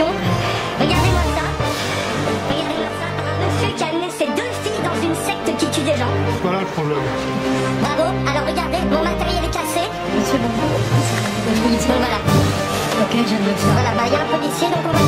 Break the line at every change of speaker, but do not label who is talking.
Regardez-moi ça. Regardez-moi ça. Un monsieur qui a amené ses deux filles dans une secte qui tue des gens.
Voilà le problème.
Bravo. Alors regardez, mon matériel est cassé.
C'est bon. Bon,
voilà.
Ok, je le faire.
Voilà, il y a un policier, donc on va